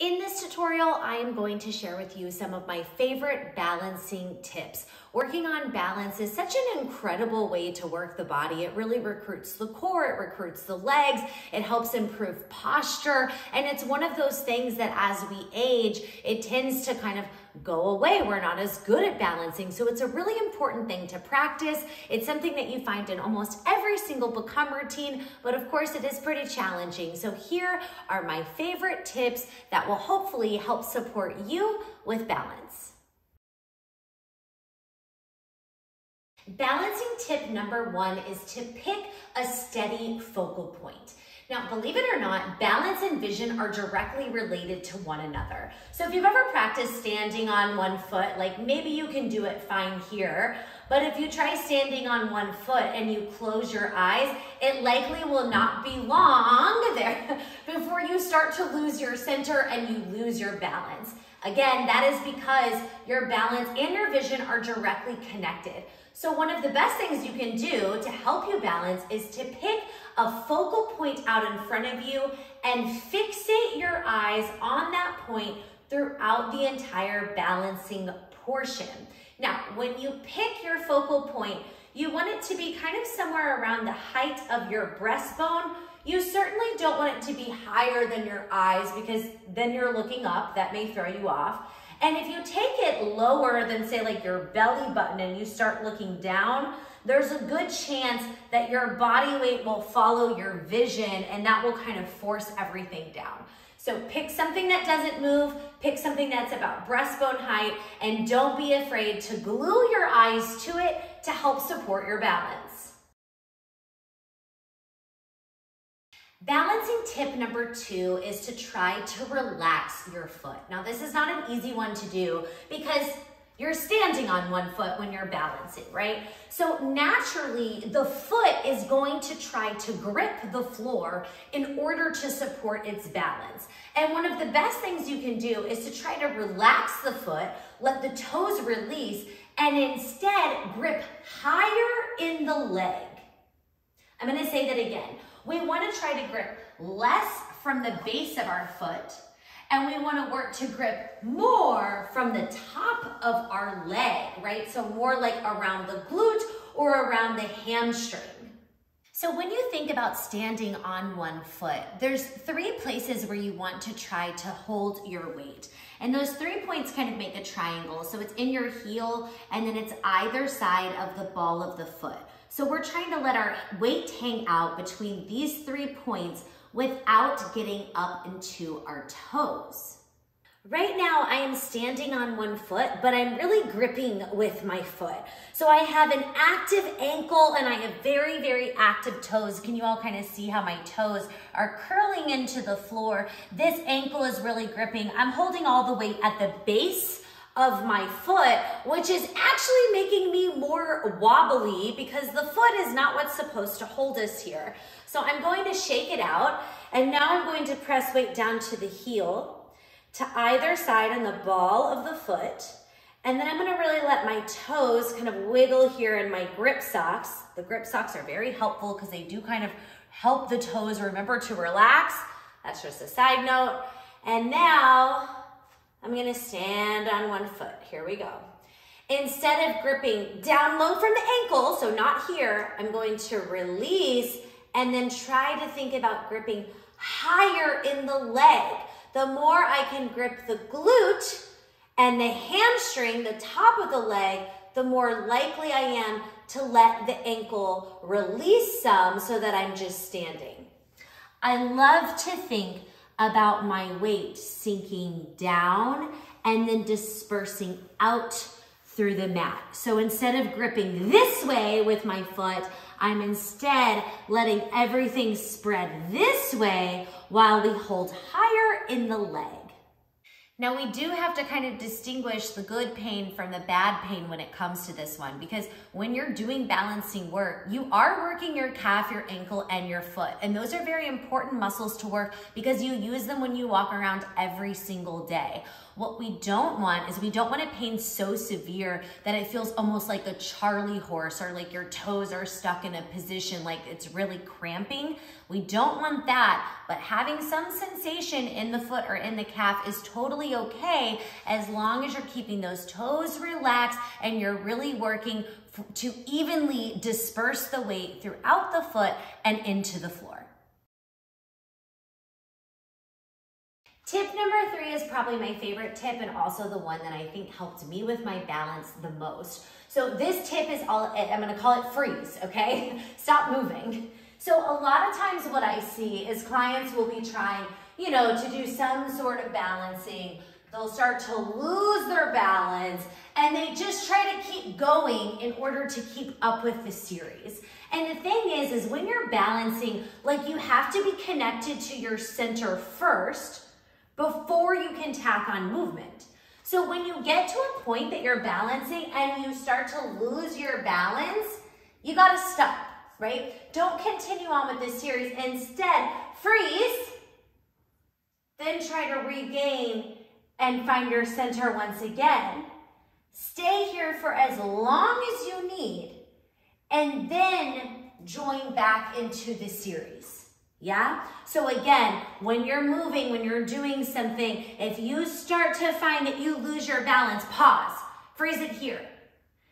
In this tutorial, I am going to share with you some of my favorite balancing tips. Working on balance is such an incredible way to work the body. It really recruits the core, it recruits the legs, it helps improve posture, and it's one of those things that as we age, it tends to kind of go away. We're not as good at balancing. So it's a really important thing to practice. It's something that you find in almost every single Become routine, but of course it is pretty challenging. So here are my favorite tips that will hopefully help support you with balance. Balancing tip number one is to pick a steady focal point. Now, believe it or not, balance and vision are directly related to one another. So if you've ever practiced standing on one foot, like maybe you can do it fine here, but if you try standing on one foot and you close your eyes, it likely will not be long there before you start to lose your center and you lose your balance. Again, that is because your balance and your vision are directly connected. So one of the best things you can do to help you balance is to pick a focal point out in front of you and fixate your eyes on that point throughout the entire balancing portion. Now, when you pick your focal point, you want it to be kind of somewhere around the height of your breastbone. You certainly don't want it to be higher than your eyes because then you're looking up. That may throw you off. And if you take it lower than say like your belly button and you start looking down, there's a good chance that your body weight will follow your vision and that will kind of force everything down. So pick something that doesn't move, pick something that's about breastbone height, and don't be afraid to glue your eyes to it to help support your balance. Balancing tip number two is to try to relax your foot. Now this is not an easy one to do because you're standing on one foot when you're balancing, right? So naturally, the foot is going to try to grip the floor in order to support its balance. And one of the best things you can do is to try to relax the foot, let the toes release, and instead grip higher in the leg. I'm gonna say that again. We wanna try to grip less from the base of our foot and we wanna work to grip more from the top of our leg, right? So more like around the glute or around the hamstring. So when you think about standing on one foot, there's three places where you want to try to hold your weight. And those three points kind of make a triangle. So it's in your heel and then it's either side of the ball of the foot. So we're trying to let our weight hang out between these three points without getting up into our toes. Right now, I am standing on one foot, but I'm really gripping with my foot. So I have an active ankle and I have very, very active toes. Can you all kind of see how my toes are curling into the floor? This ankle is really gripping. I'm holding all the weight at the base of my foot, which is actually making me more wobbly because the foot is not what's supposed to hold us here. So I'm going to shake it out and now I'm going to press weight down to the heel to either side on the ball of the foot. And then I'm gonna really let my toes kind of wiggle here in my grip socks. The grip socks are very helpful because they do kind of help the toes remember to relax. That's just a side note. And now I'm gonna stand on one foot. Here we go. Instead of gripping down low from the ankle, so not here, I'm going to release and then try to think about gripping higher in the leg the more I can grip the glute and the hamstring, the top of the leg, the more likely I am to let the ankle release some so that I'm just standing. I love to think about my weight sinking down and then dispersing out through the mat. So instead of gripping this way with my foot, I'm instead letting everything spread this way while we hold higher in the leg. Now we do have to kind of distinguish the good pain from the bad pain when it comes to this one because when you're doing balancing work, you are working your calf, your ankle, and your foot. And those are very important muscles to work because you use them when you walk around every single day. What we don't want is we don't want a pain so severe that it feels almost like a Charlie horse or like your toes are stuck in a position like it's really cramping. We don't want that, but having some sensation in the foot or in the calf is totally okay as long as you're keeping those toes relaxed and you're really working to evenly disperse the weight throughout the foot and into the floor. Tip number three is probably my favorite tip and also the one that I think helped me with my balance the most. So this tip is all, I'm gonna call it freeze, okay? Stop moving. So a lot of times what I see is clients will be trying, you know, to do some sort of balancing. They'll start to lose their balance and they just try to keep going in order to keep up with the series. And the thing is, is when you're balancing, like you have to be connected to your center first before you can tack on movement. So when you get to a point that you're balancing and you start to lose your balance, you gotta stop, right? Don't continue on with this series. Instead, freeze, then try to regain and find your center once again. Stay here for as long as you need, and then join back into the series. Yeah? So again, when you're moving, when you're doing something, if you start to find that you lose your balance, pause, freeze it here.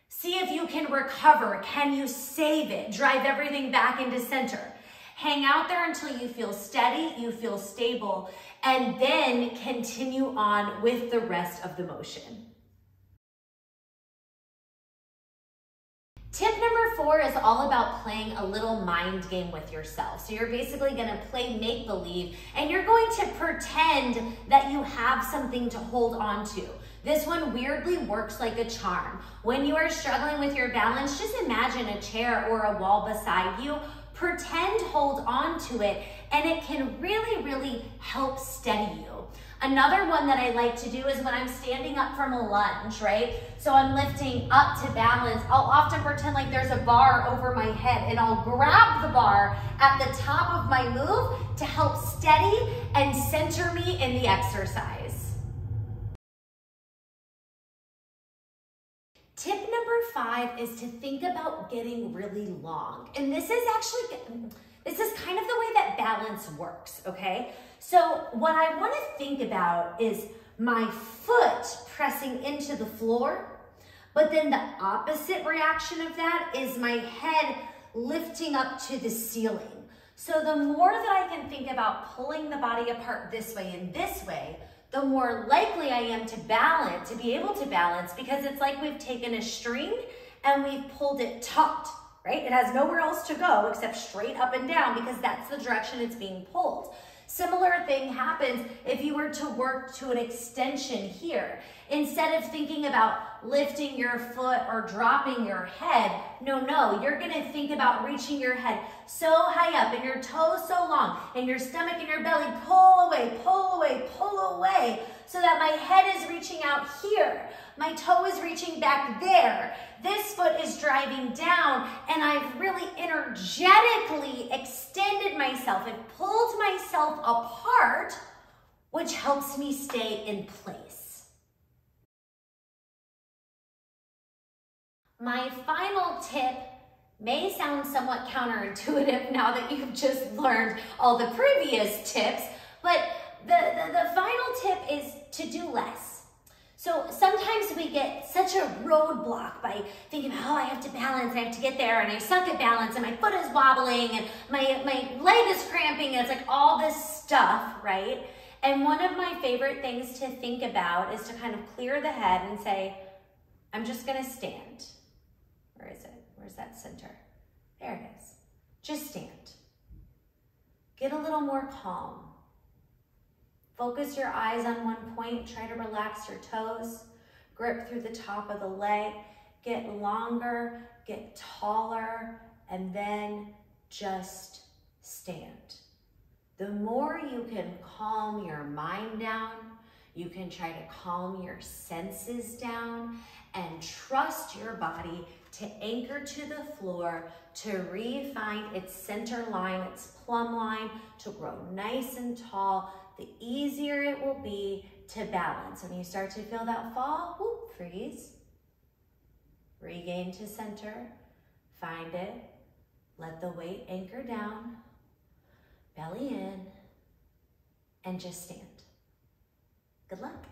See if you can recover. Can you save it? Drive everything back into center. Hang out there until you feel steady, you feel stable, and then continue on with the rest of the motion. Tip number four is all about playing a little mind game with yourself. So you're basically gonna play make-believe and you're going to pretend that you have something to hold on to. This one weirdly works like a charm. When you are struggling with your balance, just imagine a chair or a wall beside you. Pretend hold on to it and it can really, really help steady you. Another one that I like to do is when I'm standing up from a lunge, right? So I'm lifting up to balance. I'll often pretend like there's a bar over my head and I'll grab the bar at the top of my move to help steady and center me in the exercise. Number five is to think about getting really long. And this is actually, this is kind of the way that balance works, okay? So what I wanna think about is my foot pressing into the floor, but then the opposite reaction of that is my head lifting up to the ceiling. So the more that I can think about pulling the body apart this way and this way, the more likely I am to balance, to be able to balance, because it's like we've taken a string and we've pulled it taut, right? It has nowhere else to go except straight up and down because that's the direction it's being pulled. Similar thing happens if you were to work to an extension here. Instead of thinking about lifting your foot or dropping your head, no, no, you're gonna think about reaching your head so high up and your toes so long and your stomach and your belly pull away, pull away, pull away so that my head is reaching out here. My toe is reaching back there. This foot is driving down and I've really energetically extended myself and pulled myself apart, which helps me stay in place. My final tip may sound somewhat counterintuitive now that you've just learned all the previous tips, but the, the, the final tip is to do less. So sometimes we get such a roadblock by thinking, oh, I have to balance, I have to get there, and I suck at balance, and my foot is wobbling, and my, my leg is cramping, and it's like all this stuff, right? And one of my favorite things to think about is to kind of clear the head and say, I'm just gonna stand. Where is it? Where's that center? There it is. Just stand. Get a little more calm. Focus your eyes on one point. Try to relax your toes. Grip through the top of the leg. Get longer, get taller, and then just stand. The more you can calm your mind down, You can try to calm your senses down and trust your body to anchor to the floor, to refine its center line, its plumb line, to grow nice and tall, the easier it will be to balance. When you start to feel that fall, whoop, freeze. Regain to center, find it, let the weight anchor down, belly in, and just stand. Good luck.